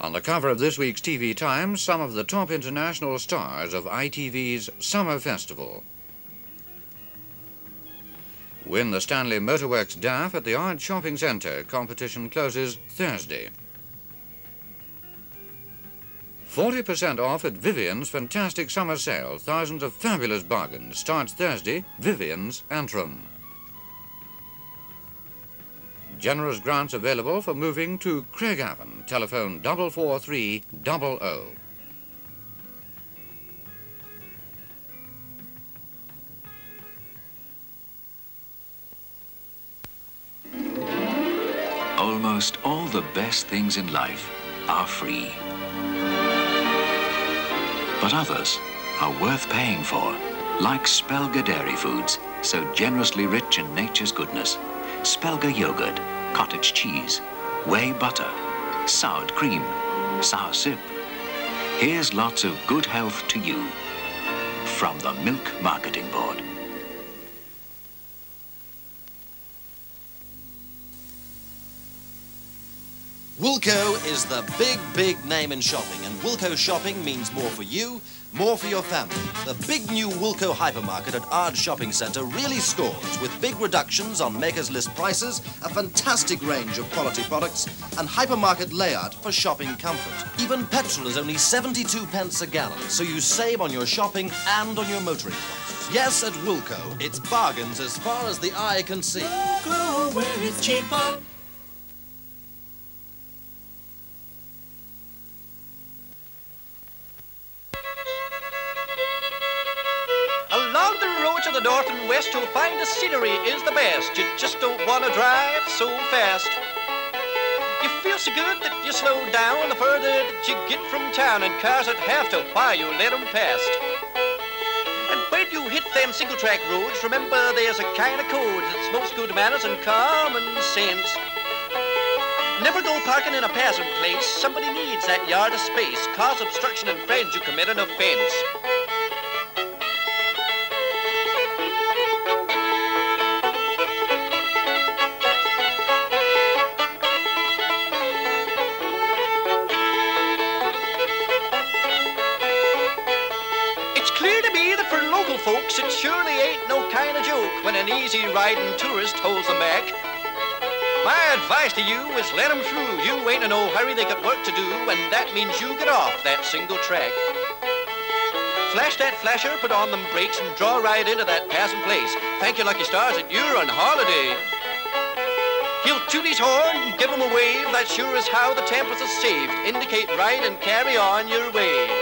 On the cover of this week's TV Times, some of the top international stars of ITV's Summer Festival. Win the Stanley Motorworks DAF at the Ards Shopping Centre. Competition closes Thursday. 40% off at Vivienne's fantastic summer sale. Thousands of fabulous bargains. Starts Thursday, Vivienne's Antrim. Generous grants available for moving to Craigavon. Telephone 44300. Almost all the best things in life are free. But others are worth paying for, like Spelga Dairy Foods, so generously rich in nature's goodness. Spelga yogurt, cottage cheese, whey butter, soured cream, sour sip. Here's lots of good health to you from the Milk Marketing Board. Woolco is the big, big name in shopping, and Woolco shopping means more for you, more for your family. The big new Woolco hypermarket at Ards Shopping Centre really scores with big reductions on makers list prices, a fantastic range of quality products, and hypermarket layout for shopping comfort. Even petrol is only 72 pence a gallon, so you save on your shopping and on your motoring costs. Yes, at Woolco, it's bargains as far as the eye can see. Woolco, where it's cheaper. To the north and west, you'll find the scenery is the best. You just don't want to drive so fast. You feel so good that you slow down the further that you get from town, and cars that have to why you let 'em past. And when you hit them single track roads, remember there's a kind of code that's most good manners and common sense. Never go parking in a passing place. Somebody needs that yard of space. Cause obstruction and friends, you commit an offense. It's clear to me that for local folks, it surely ain't no kind of joke when an easy riding tourist holds them back. My advice to you is let 'em through. You ain't in no hurry, they got work to do, and that means you get off that single track. Flash that flasher, put on them brakes, and draw right into that passing place. Thank your lucky stars that you're on holiday. He'll toot his horn and give 'em a wave. That sure is how the tempers are saved. Indicate right and carry on your way.